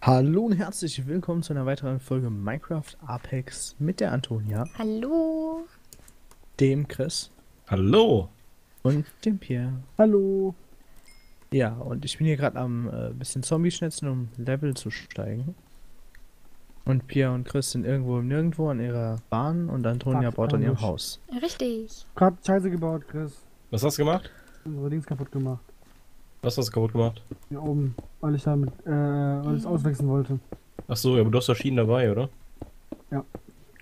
Hallo und herzlich willkommen zu einer weiteren Folge Minecraft Apex mit der Antonia, Hallo. dem Chris Hallo. und dem Pierre. Hallo. Ja, und ich bin hier gerade am äh, bisschen Zombie schnitzen, um Level zu steigen. Und Pierre und Chris sind irgendwo im Nirgendwo an ihrer Bahn und Antonia baut an ihrem. Haus. Richtig. Gerade Scheiße gebaut, Chris. Was hast du gemacht? Unsere Dings kaputt gemacht. Was hast du kaputt gemacht? Hier oben. Weil ich damit, äh, weil ich es auswechseln wollte. Ach so, ja, aber du hast ja Schienen dabei, oder?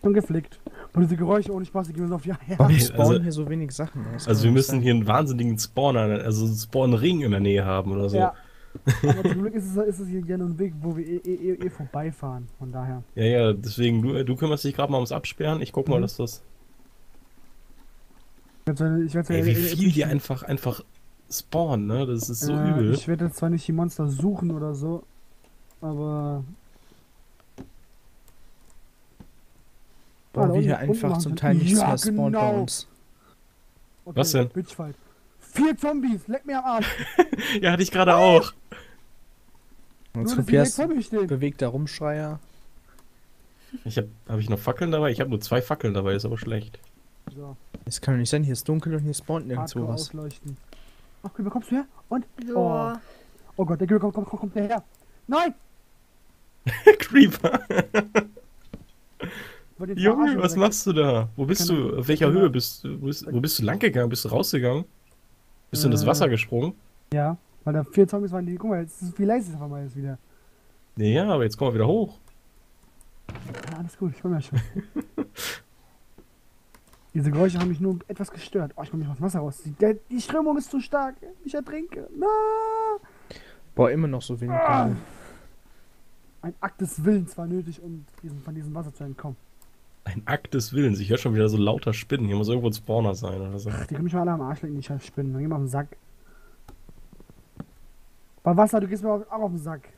Und geflickt. Und diese Geräusche ohne Spaß, die gehen mir so auf die Eier. Warum spawnen also- hier so wenig Sachen? Das kann Also wir müssen sein. hier einen wahnsinnigen Spawner, also einen Spawn-Ring in der Nähe haben oder so. Ja. Aber zum Glück ist es, ist es hier gerne ein Weg, wo wir eh, eh, eh, eh vorbeifahren. Von daher. Ja, ja, deswegen, du, du kümmerst dich gerade mal ums Absperren. Ich guck mal, Mhm. dass das... Ich werde ich werd, Ey, wie viel die einfach, einfach spawnen, ne? Das ist so äh, übel. Ich werde jetzt zwar nicht die Monster suchen oder so, aber. Bauen Ah, wir hier einfach zum Teil nichts Ja, mehr spawnt bei genau. uns. Okay, Was denn? Bitchfight. Vier Zombies, leck mir am Arsch. Ja, hatte ich gerade auch. Und zu mir stehen. bewegter Rumschreier. Ich hab, habe ich noch Fackeln dabei? Ich habe nur zwei Fackeln dabei, ist aber schlecht. So, Es kann doch nicht sein, hier ist dunkel und hier spawnt nirgendwo was. ausleuchten. Ach, Kübel, kommst du her? Und? Ja. Oh Gott, der Kübel kommt, kommt, kommt, kommt der her. Nein! Creeper. Junge, was machst du da? Wo bist du? Auf welcher Höhe bist du? Wo bist, wo bist du lang gegangen? Bist du rausgegangen? Bist du in das Äh. Wasser gesprungen? Ja, weil da vier Zombies waren, die. Guck mal, jetzt ist es viel leiser auf einmal jetzt wieder. Nee, ja, aber jetzt kommen wir wieder hoch. Ja, alles gut, ich komm ja schon. Diese Geräusche haben mich nur etwas gestört. Oh, ich komm nicht aus dem Wasser raus. Die, die Strömung ist zu stark. Ich ertrinke. Na! Boah, immer noch so wenig. Ah. Ein Akt des Willens war nötig, um diesem, von diesem Wasser zu entkommen. Ein Akt des Willens. Ich höre schon wieder so lauter Spinnen. Hier muss irgendwo ein Spawner sein oder so. Ach, die können mich mal alle am Arsch lecken, die Spinnen. Dann geh mal auf den Sack. Bei Wasser, du gehst mir auch auf den Sack.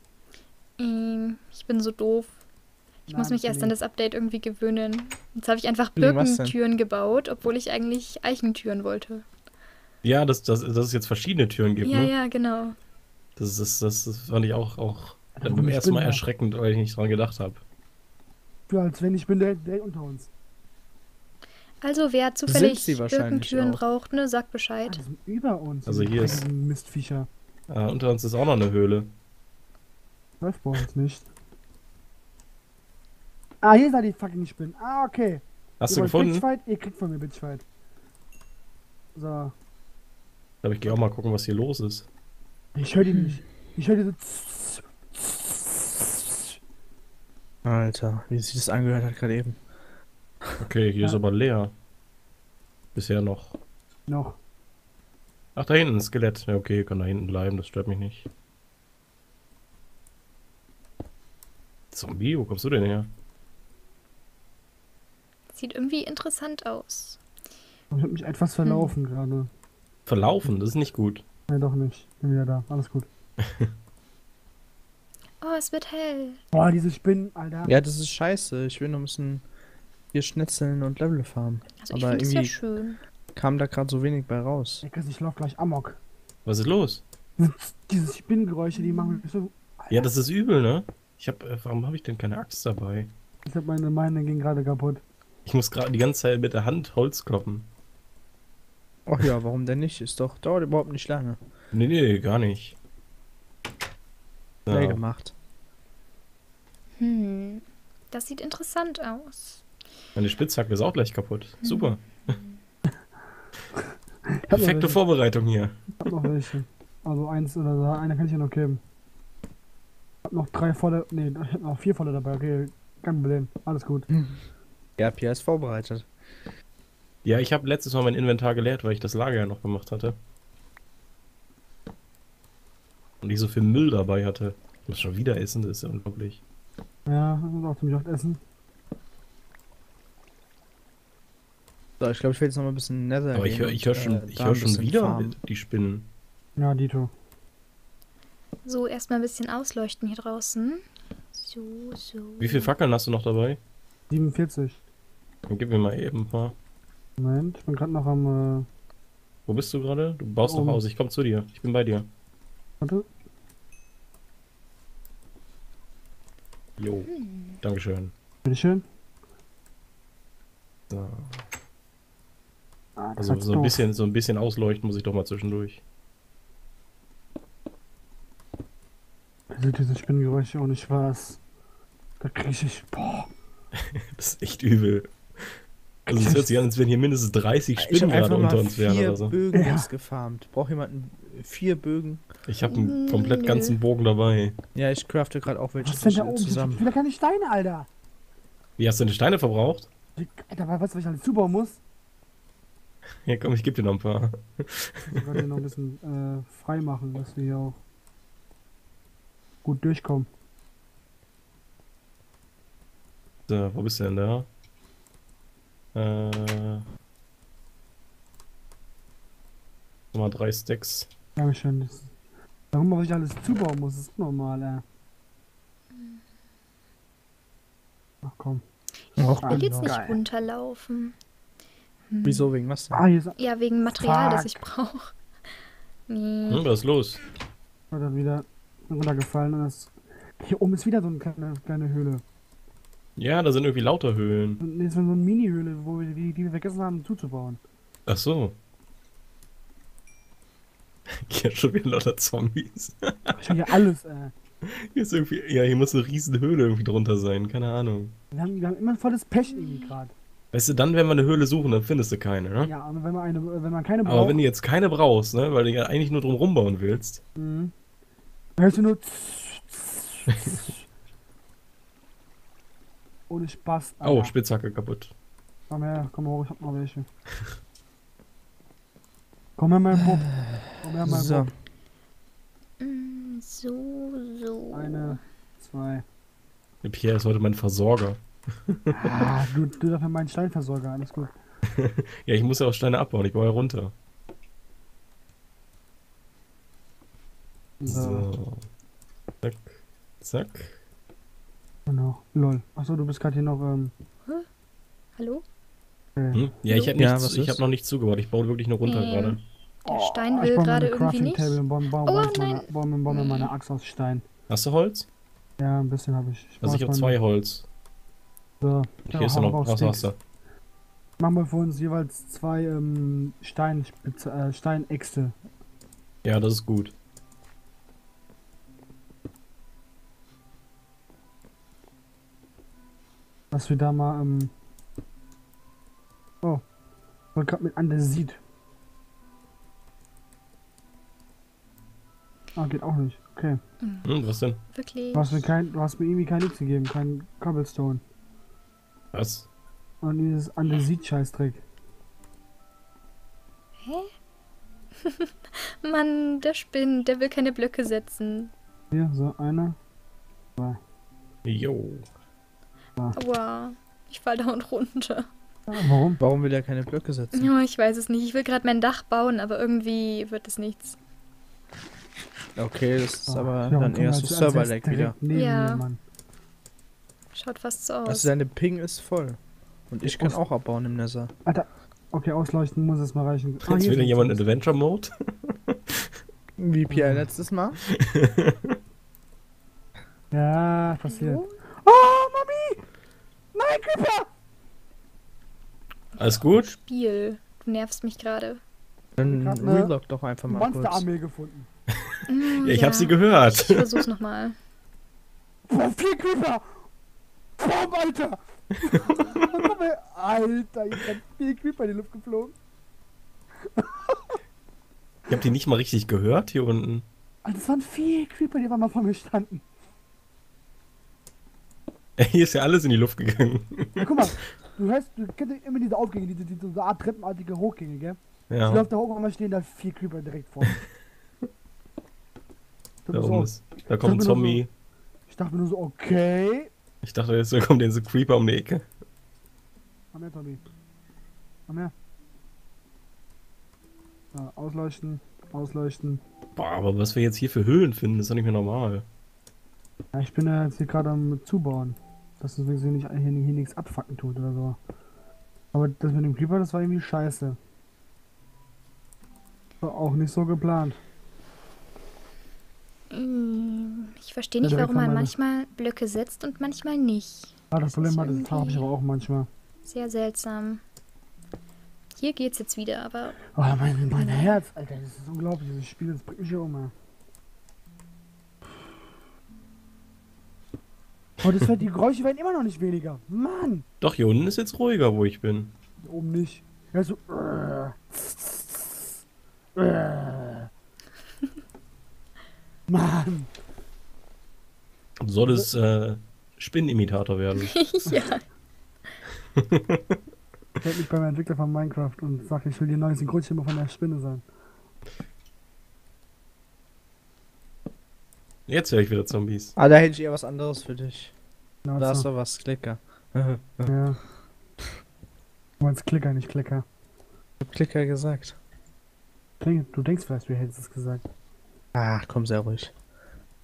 Ähm, ich bin so doof. Ich muss mich erst an das Update irgendwie gewöhnen. Jetzt habe ich einfach? Birkentüren gebaut, obwohl ich eigentlich Eichentüren wollte. Ja, dass, dass, dass es jetzt verschiedene Türen gibt, Ja, ne? ja, genau. Das, ist, das, das fand ich auch, auch Ja, beim ersten Mal erschreckend, weil ich nicht dran gedacht habe. Ja, als wenn ich bin der, der unter uns. Also wer zufällig Birkentüren auch. braucht, ne, sagt Ah, Bescheid. sind über uns. Also hier ist- Mistviecher. Äh, unter uns ist auch noch eine Höhle. Läuft bei uns nicht. Ah, hier seid die fucking Spinnen. Ah, okay. Hast ihr du gefunden? Bitchfight? Ihr kriegt von mir Bitchfight. So. Aber ich gehe auch mal gucken, was hier los ist. Ich höre die nicht. Ich höre diese. Alter, wie sich das angehört hat gerade eben. Okay, hier ist Ja. aber leer. Bisher noch. Noch. Ach, da hinten ein Skelett. Ja, okay, kann da hinten bleiben, das stört mich nicht. Zombie, wo kommst du denn her? Sieht irgendwie interessant aus. Ich hab mich etwas verlaufen gerade. Verlaufen, das ist nicht gut. Ne, doch nicht. Bin wieder da. Alles gut. Oh, es wird hell. Boah, diese Spinnen, Alter. Ja, das ist scheiße. Ich will nur ein bisschen hier schnetzeln und Level farmen. Also ich Aber finde es ja irgendwie- schön. Kam da gerade so wenig bei raus. Chris, ich lauf gleich Amok. Was ist los? Diese Spinnengeräusche, die machen mich so. Ja, das ist übel, ne? Ich hab, äh, warum habe ich denn keine Axt dabei? Ich hab meine, meine ging gerade kaputt. Ich muss gerade die ganze Zeit mit der Hand Holz kloppen. Ach ja, warum denn nicht? Ist doch, dauert überhaupt nicht lange. Nee, nee, gar nicht. Schnell Ja. gemacht. Hm. Das sieht interessant aus. Meine Spitzhacke ist auch gleich kaputt. Super. Hab noch Perfekte. Vorbereitung hier. Ich hab noch welche. Also eins oder so. Eine kann ich ja noch geben. Ich hab noch drei volle. Nee, ich hab noch vier volle dabei. Okay, kein Problem. Alles gut. Ja, Pierre ist vorbereitet. Ja, ich habe letztes Mal mein Inventar geleert, weil ich das Lager ja noch gemacht hatte. Und ich so viel Müll dabei hatte. Ich muss schon wieder essen, das ist ja unglaublich. Ja, muss auch ziemlich oft essen. So, ich glaube, ich will jetzt noch mal ein bisschen Nether Aber ich höre hör schon, äh, ich hör schon wieder farmen. die Spinnen. Ja, Dito. So, erstmal ein bisschen ausleuchten hier draußen. So, so. Wie viele Fackeln hast du noch dabei? 47. Dann gib mir mal eben ein paar. Moment, ich bin gerade noch am. Äh, Wo bist du gerade? Du baust doch Oben. aus. Ich komme zu dir. Ich bin bei dir. warte. Jo. Dankeschön. Bitteschön. So. Ah, Also so ein bisschen, so ein bisschen ausleuchten muss ich doch mal zwischendurch. Also diese Spinnengeräusche ohne Spaß. Da krieg ich. Boah. Das ist echt übel. Also es hört sich an, als wenn hier mindestens 30 Ich Spinnen gerade unter uns wären oder so. Bögen Ja. gefarmt. Braucht jemanden vier Bögen? Ich habe einen komplett ganzen Bogen dabei. Ja, ich crafte gerade auch welche Was ist denn da zwischen- oben? Ich zusammen. will da keine Steine, Alter. Wie hast du denn Steine verbraucht? Alter, weißt du, was ich alles zubauen muss? Ja, komm, ich geb dir noch ein paar. Ich gerade noch ein bisschen äh, frei machen, dass wir hier auch gut durchkommen. So, wo bist du denn da? Äh. Mal drei Stacks. Dankeschön. Das, warum was ich alles zubauen muss, ist normal, ey. Ach komm. Och, Ich will jetzt nicht Geil. runterlaufen. Hm. Wieso, wegen was denn? Ah, hier ist Ja, wegen Material, das ich brauche. Hm, Nee. was ist los? er wieder runtergefallen und das. Hier oben ist wieder so eine kleine, kleine Höhle. Ja, da sind irgendwie lauter Höhlen. Und Nee, so eine Mini-Höhle, wo wir, die, die wir vergessen haben zuzubauen. Ach so. Hier schon wieder lauter Zombies. Ich hab hier alles, ey. Hier ist irgendwie, ja, hier muss eine riesen Höhle irgendwie drunter sein, keine Ahnung. Wir haben, wir haben immer volles Pech irgendwie gerade. Weißt du, dann, wenn wir eine Höhle suchen, dann findest du keine, ne? Ja, aber wenn man eine, wenn man keine braucht. Aber wenn du jetzt keine brauchst, ne, weil du ja eigentlich nur drum rumbauen willst. Mhm. Dann hörst du nur. Ohne Spaß. Oh, Alter. Spitzhacke kaputt. Komm her, komm hoch, ich hab noch welche. Komm her, mein Bub. Komm her, mein So, Bub. Mm, So, so. Eine, zwei. Der Pierre ist heute mein Versorger. Ah, du, du dafür meinen Steinversorger, alles gut. Ja, ich muss ja auch Steine abbauen, ich baue ja runter. So, So. Zack. Zack. Genau. Lol. Achso, du bist gerade hier noch, ähm. Hallo? äh, Hm? Ja, ich habe Ja, habe noch nichts zugebaut, ich baue wirklich nur runter Ähm, gerade. Der Stein Oh, ich will gerade irgendwie Crafting nicht. Table und baue, baue, Oh, meine, nein. baue, baue mir meine Axt aus Stein. Hast du Holz? Ja, ein bisschen habe ich. ich Also ich habe zwei Holz. So, Hier ist noch, was hast du? Machen wir für uns jeweils zwei ähm, Stein, äh, Steinäxte. Ja, das ist gut. Was wir da mal, ähm. Oh. Wollte gerade mit Andesit. Ah, geht auch nicht. Okay. Hm, was denn? Wirklich. Du hast mir kein, du hast mir irgendwie kein Nix gegeben, kein Cobblestone. Was? Und dieses Andesit-Scheißdreck. Hä? Mann, der spinnt, der will keine Blöcke setzen. Hier, so, einer. Jo. Aua. Ich fall da und runter. Ah, warum? warum will er keine Blöcke setzen? Ja, ich weiß es nicht. Ich will gerade mein Dach bauen, aber irgendwie wird es nichts. Okay, das ist Ah, aber ja, dann eher so als- als Server-Lag wieder. Ja. mir. Schaut fast so aus. Also deine Ping ist voll. Und ich kann auch abbauen im Nether. Alter, okay, ausleuchten muss es mal reichen. Ah, Jetzt wieder sind jemand in sie. Adventure Mode? Wie Pierre letztes Mal. Ja, passiert. Hallo? Oh, Mami! Nein, Creeper! Alles gut? Spiel. Du nervst mich gerade. Dann relog doch einfach mal kurz. Monsterarmee gefunden. Mm, Ja, ich hab sie gehört. Ich versuch's nochmal. Boah, vier Creeper! Boom, Alter! Alter, ich hab vier Creeper in die Luft geflogen. Ich hab die nicht mal richtig gehört hier unten. Alter, das waren vier Creeper, die waren mal vor mir standen. Hier ist ja alles in die Luft gegangen. Ja, guck mal, du hörst, du kennst ja immer diese Aufgänge, diese, diese so Art treppenartige Hochgänge, gell? Ich Ja, lauf da hoch und einmal stehen da vier Creeper direkt vor mir. Ich da so, ist. Da kommt ein Zombie. ich dachte mir nur so, okay. Ich dachte, jetzt kommt der so Creeper um die Ecke. Komm her, Tommy. Komm her. So, ausleuchten, ausleuchten. Boah, aber was wir jetzt hier für Höhlen finden, ist doch nicht mehr normal. Ja, ich bin ja jetzt hier gerade am Zubauen. Dass uns hier, nicht, hier, hier nichts abfacken tut oder so. Aber das mit dem Creeper, das war irgendwie scheiße. War auch nicht so geplant. Mm, Ich verstehe nicht, Ja, warum man manchmal Blöcke setzt und manchmal nicht. Ah, das Das Problem ist hat, das habe ich aber auch manchmal. Sehr seltsam. Hier geht's jetzt wieder, aber Oh, mein, mein Herz, Alter, das ist unglaublich. Dieses Spiel, das bringt mich hier um. Oh, das wird, die Geräusche werden immer noch nicht weniger. Mann! Doch, hier unten ist jetzt ruhiger, wo ich bin. Hier Oben nicht. Ja, so. Äh. Mann! Soll es äh, Spinnenimitator werden? ja. Ich melde mich beim Entwickler von Minecraft und sage, ich will die neue Synchronstimme von der Spinne sein. Jetzt höre ich wieder Zombies. Ah, da hätte ich eher was anderes für dich. Na, Da ist so. doch was, Klicker. Ja. Du meinst Klicker, nicht Klicker. Ich hab Klicker gesagt. Du denkst vielleicht, wir hätten es gesagt. Ach, komm, sehr ruhig.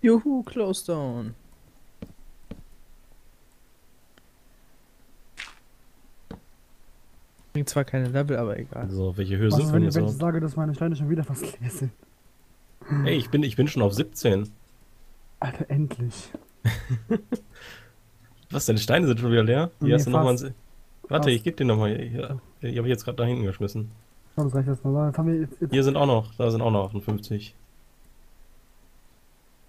Juhu, close down. Bringt zwar keine Level, aber egal. Also, auf welche Höhe Was sind wir denn ich- wenn ich jetzt? sage, dass meine Steine schon wieder fast leer sind? Ey, ich bin, ich bin schon auf 17. Alter, endlich. Was, deine Steine sind schon wieder leer? Nee, Hier hast du noch mal fast. ein... Warte, Fast. ich geb dir nochmal. Hier, die habe ich jetzt gerade da hinten geschmissen. Das reicht erstmal. So, Jetzt haben wir jetzt, jetzt Hier sind auch noch, da sind auch noch 58.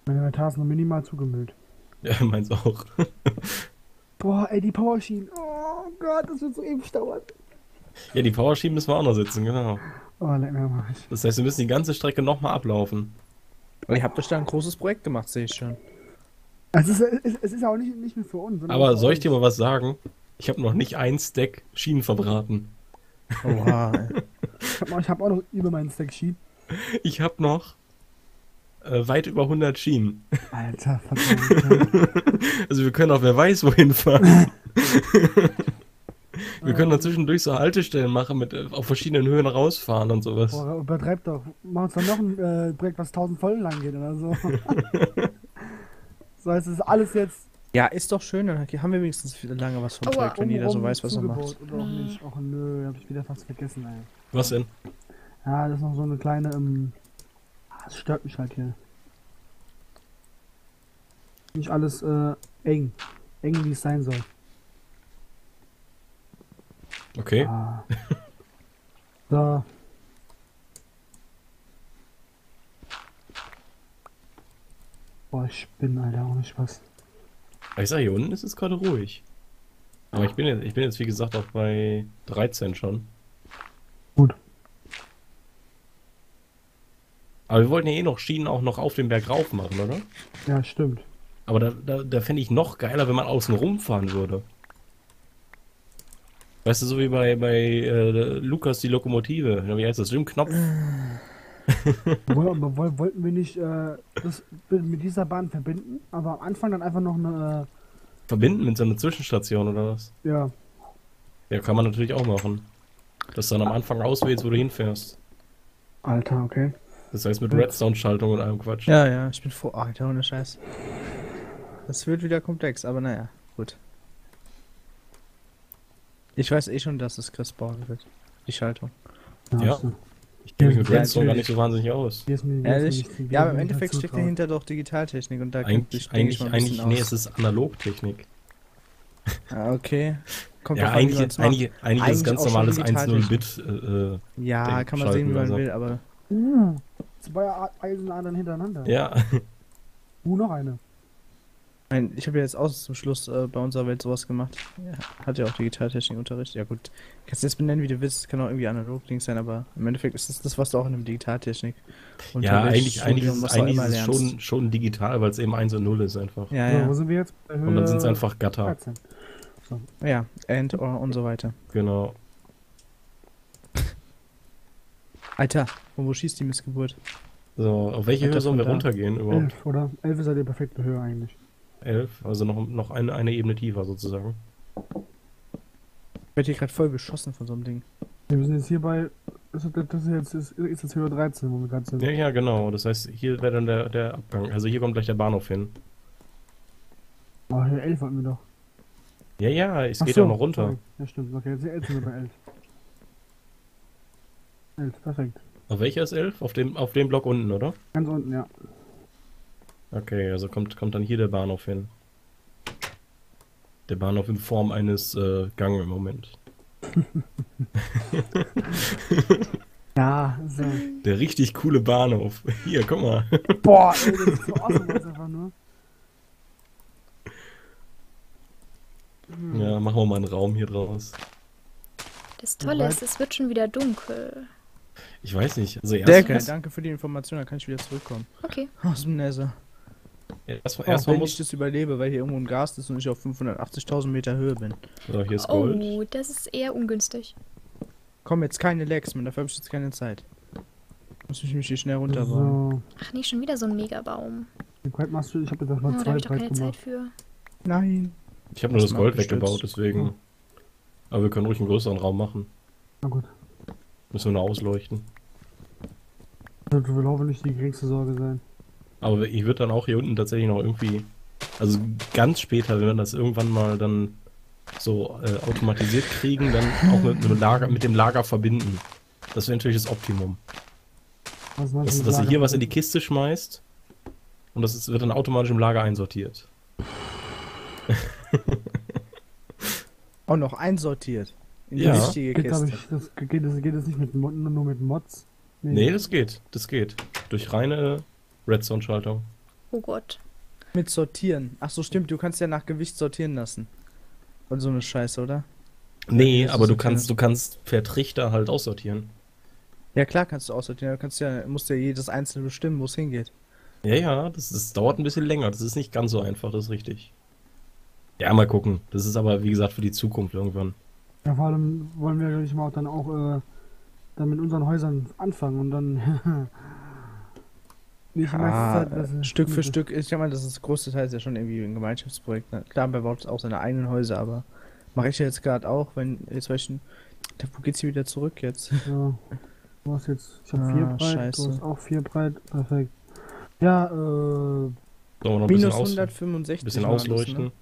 meine Inventar ist nur minimal zugemüllt. Ja, meins auch. Boah, ey, die Power Schienen. Oh Gott, das wird so ewig dauern. Ja, die Powerschienen müssen wir auch noch sitzen, genau. Oh, leck mir mal. Ich- Das heißt, wir müssen die ganze Strecke nochmal ablaufen. Aber ihr habt euch da ein großes Projekt gemacht, sehe ich schon. Ist, es, ist- es ist auch nicht, nicht nur für uns. sondern Aber für soll ich dir mal was sagen? Ich habe noch nicht ein Stack Schienen verbraten. Oha. ey. Ich hab, noch- ich hab auch noch über meinen Stack Sheet. Ich habe noch äh, weit über 100 Schienen. Alter, verdammt. Also wir können auch wer weiß wohin fahren. wir können dann zwischendurch so Haltestellen machen, mit äh, auf verschiedenen Höhen rausfahren und sowas. Boah, übertreib doch. Mach uns dann noch ein äh, Projekt, was 1000 Folgen lang geht oder so. so heißt es ist alles jetzt ja, ist doch schön, dann haben wir wenigstens lange was vom Projekt, wenn jeder so weiß, was er macht. Oder auch Nee. nicht. Och nö, hab ich wieder fast vergessen, ey. Was denn? Ja, das ist noch so eine kleine, ähm. ah, Das stört mich halt hier. Nicht alles, äh, eng. Eng, wie es sein soll. Okay. Ah. So. Boah, ich bin, Alter, auch nicht was. Ich sag, hier unten ist es gerade ruhig. Aber ich bin, jetzt, ich bin jetzt, wie gesagt, auch bei 13 schon. Gut. Aber wir wollten ja eh noch Schienen auch noch auf den Berg rauf machen, oder? Ja, stimmt. Aber da, da, da fände ich noch geiler, wenn man außen rumfahren würde. Weißt du, so wie bei, bei äh, Lukas die Lokomotive. Wie heißt das? Jim Knopf? Wollten wir nicht äh, das mit dieser Bahn verbinden, aber am Anfang dann einfach noch eine, Verbinden mit so einer Zwischenstation oder was? äh, ja, Ja, kann man natürlich auch machen. Dass du dann am Anfang auswählst, wo du hinfährst. Alter, okay. Das heißt mit. Redstone-Schaltung und allem Quatsch. Ja, ja, ich bin froh. Alter, ohne Scheiß. Das wird wieder komplex, aber naja, gut. Ich weiß eh schon, dass es Chris bauen wird. Die Schaltung. Ja. du. Ich kenne mich mit Ja, Redstone gar nicht so wahnsinnig aus. Ehrlich? Ja, aber im Endeffekt steckt dahinter doch Digitaltechnik und da Eigentlich, eigentlich, eigentlich, nee, es ist Analogtechnik. Ah, okay. Kommt Ja, eigentlich, man's macht. eigentlich, eigentlich ist es Eigentlich ganz normales Digitaltechnik. 1-0-Bit. Äh, Ja, Ding kann man sehen, wie man will, aber Uh, zwei Eisenadern hintereinander. äh, ja, Uh, noch eine. Nein, ich habe ja jetzt auch zum Schluss äh, bei unserer Welt sowas gemacht. Ja, hat ja auch Digitaltechnikunterricht. Ja gut, kannst du jetzt benennen, wie du willst. Kann auch irgendwie analog Ding sein, aber im Endeffekt ist das das, was du auch in einem Digitaltechnik ja eigentlich, eigentlich ist, eigentlich immer ist es schon, schon digital, weil es eben 1 und 0 ist einfach. Ja, So, ja. wo sind wir jetzt? Und dann sind es einfach Gatter. 13. Ja, and or und so weiter. Genau. Alter, von wo schießt die Missgeburt? So, auf welche Alter, Höhe sollen wir runtergehen überhaupt? 11, oder? 11 ist ja die perfekte Höhe eigentlich. 11, also noch, noch eine, eine Ebene tiefer sozusagen. Ich werde hier gerade voll beschossen von so einem Ding. Wir sind jetzt hier bei. Das ist, jetzt ist, ist jetzt Höhe 13, wo wir gerade sind. Ja, ja, genau. Das heißt, hier wäre dann der, der Abgang. Also hier kommt gleich der Bahnhof hin. Oh, Höhe 11 wollten wir doch. Ja, ja, es Ach geht so, auch noch runter. sorry. Ja, stimmt. Okay, jetzt, jetzt sind wir bei 11. 11, perfekt. Auf welcher ist 11? Auf dem, auf dem Block unten, oder? Ganz unten, ja. Okay, also kommt, kommt dann hier der Bahnhof hin. Der Bahnhof in Form eines äh, Gang im Moment. Ja, so. Der richtig coole Bahnhof. Hier, guck mal. Boah, ey, das ist so awesome jetzt einfach nur. Hm. Ja, machen wir mal einen Raum hier draus. Das Tolle ist, es wird schon wieder dunkel. Ich weiß nicht. Also erst, erst, danke für die Information, dann kann ich wieder zurückkommen. Okay. Aus dem Nether. Erst, Auch erstmal wenn ich muss. das überlebe, weil hier irgendwo ein Gas ist und ich auf 580.000 Meter Höhe bin. So, hier ist Gold. Oh, das ist eher ungünstig. Komm, jetzt keine Lags mehr, dafür habe ich jetzt keine Zeit. Muss ich mich hier schnell runterbauen. So, Ach nee, schon wieder so ein Megabaum. wie breit machst du? Ich habe jetzt Oh, erstmal da zwei habe ich doch breit keine gemacht. Zeit für. Nein. Ich habe nur das Mal Gold abgestürzt. weggebaut, deswegen. Aber wir können ruhig einen größeren Raum machen. Na gut. Müssen wir nur ausleuchten. Das will hoffentlich die geringste Sorge sein. Aber ich würde dann auch hier unten tatsächlich noch irgendwie. Also ganz später, wenn wir das irgendwann mal dann so äh, automatisiert kriegen, dann auch mit, einem Lager, mit dem Lager verbinden. Das wäre natürlich das Optimum. Was meinst Dass, du mit dass ihr hier was in die Kiste schmeißt und das ist, wird dann automatisch im Lager einsortiert. Auch noch einsortiert. In die Ja. richtige Geht, Kiste. ich, das geht, das geht das nicht mit Mod, nur mit Mods? Nee, das geht. Das geht. Durch reine Redstone-Schaltung. Oh Gott. Mit sortieren. Ach so, stimmt, du kannst ja nach Gewicht sortieren lassen. Und so eine Scheiße, oder? Nee, das aber du kannst, du kannst per Trichter halt aussortieren. Ja klar kannst du aussortieren, du kannst ja, musst ja jedes einzelne bestimmen, wo es hingeht. Ja, ja, das, das dauert ein bisschen länger. Das ist nicht ganz so einfach, das ist richtig. Ja, mal gucken. Das ist aber, wie gesagt, für die Zukunft irgendwann. Ja, vor allem wollen wir, glaube ich, mal auch dann auch äh, dann mit unseren Häusern anfangen und dann meiste Ah, es- Stück für Stück, ich meine, das ist größtenteils ja schon irgendwie ein Gemeinschaftsprojekt. Ne? Klar, man baut auch seine eigenen Häuser, aber mache ich ja jetzt gerade auch, wenn jetzt welchen. Da, wo geht's hier wieder zurück jetzt? Ja. Du hast jetzt, ich habe Ah, vier breit, scheiße. du hast auch vier breit, perfekt. Ja, äh, noch ein bisschen, Minus aus, 165. bisschen war das, ausleuchten?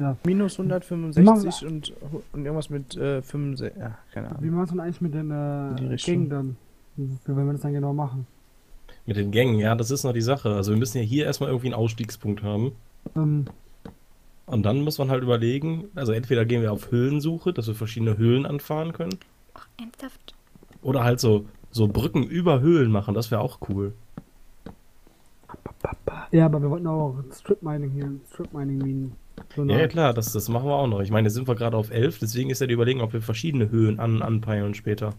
Ne? Minus 165 und, und irgendwas mit äh, 65. Ja, keine wie Ahnung. machen wir es denn eigentlich mit den äh. Gängen dann? Wie wollen wir das dann genau machen? Mit den Gängen, ja, das ist noch die Sache. Also wir müssen ja hier erstmal irgendwie einen Ausstiegspunkt haben. Ähm, Und dann muss man halt überlegen, also entweder gehen wir auf Höhlensuche, dass wir verschiedene Höhlen anfahren können. Ach, ernsthaft? Oder halt so, so Brücken über Höhlen machen, das wäre auch cool. ja, aber wir wollten auch Strip Mining hier, Strip Mining Minen. So Ja, ja klar, das, das machen wir auch noch. Ich meine, jetzt sind wir gerade auf 11, deswegen ist ja die Überlegung, ob wir verschiedene Höhen an, anpeilen später.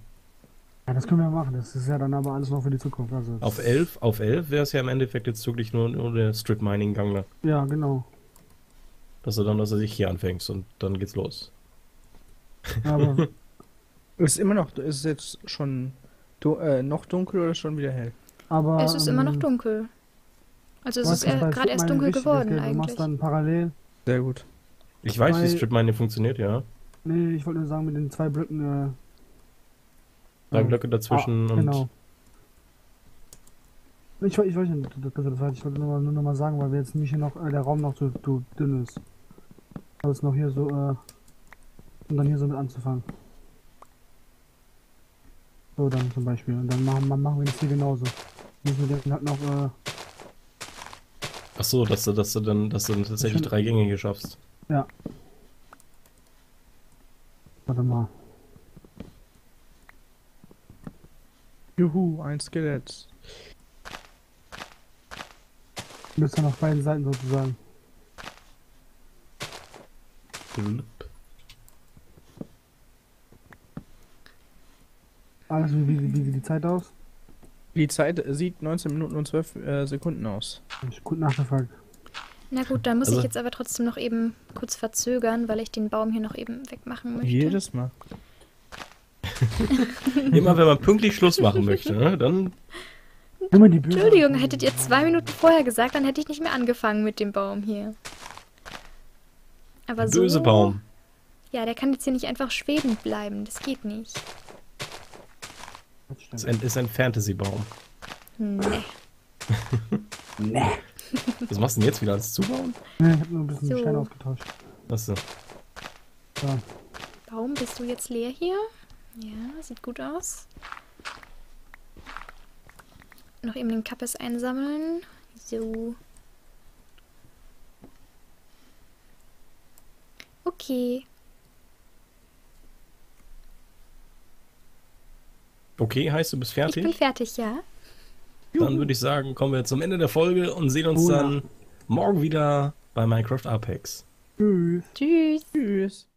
ja, das können wir machen. Das ist ja dann aber alles noch für die Zukunft. Also, Auf 11, auf 11 wäre es ja im Endeffekt jetzt wirklich nur, nur der Strip-Mining-Gang, ne? Ja, genau. dass du dann, dass du dich hier anfängst und dann geht's los. Ja, aber Ist immer noch, ist es jetzt schon du, äh, noch dunkel oder schon wieder hell? aber, es ist immer noch ähm, dunkel. Also es ist gerade erst dunkel geworden gell, Du eigentlich. machst dann parallel. Sehr gut. Ich weiß, wie Weil- Strip-Mining funktioniert, ja. Nee, ich wollte nur sagen, mit den zwei Blöcken. Äh, Drei äh, Blöcke dazwischen ah, und. Genau. Ich, woll- ich weiß nicht, das weißt. Ich wollte nur, nur noch mal sagen, weil wir jetzt nämlich hier noch, äh, der Raum noch zu, zu dünn ist. Also noch hier so, äh, und dann hier so mit anzufangen. So dann zum Beispiel. Und dann machen, machen wir das hier genauso. Müssen wir dann halt noch, äh, Ach so, dass du, dass du dann, dass du dann tatsächlich drei Gänge hier schaffst. warte mal. Juhu, ein Skelett. Bis dann auf beiden Seiten sozusagen. Alles, wie, wie, wie sieht die Zeit aus? Die Zeit sieht 19 Minuten und 12 äh, Sekunden aus. Gut nachgefragt. Na gut, dann muss Also- ich jetzt aber trotzdem noch eben kurz verzögern, weil ich den Baum hier noch eben wegmachen möchte. Jedes Mal. Immer wenn man pünktlich Schluss machen möchte, ne, dann. Immer die Böse. Entschuldigung, hättet ihr zwei Minuten vorher gesagt, dann hätte ich nicht mehr angefangen mit dem Baum hier. Aber so. Böse Baum. Ja, der kann jetzt hier nicht einfach schwebend bleiben. Das geht nicht. Ist ein, ist ein Fantasy-Baum. Nee. Nee. Was machst du denn jetzt wieder? Alles zubauen? Nee, ich hab nur ein bisschen So. Stein ausgetauscht. Achso. Ja. Baum, bist du jetzt leer hier? Ja, sieht gut aus. noch eben den Kappes einsammeln. So. Okay. Okay, heißt du bist Ich bin fertig? fertig, ja. Dann würde ich sagen, kommen wir zum Ende der Folge und sehen uns Oh ja. dann morgen wieder bei Minecraft Apex. Tschüss. Tschüss. Tschüss.